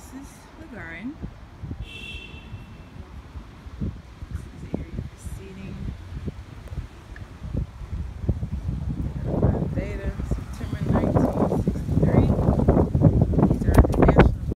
this is the garden.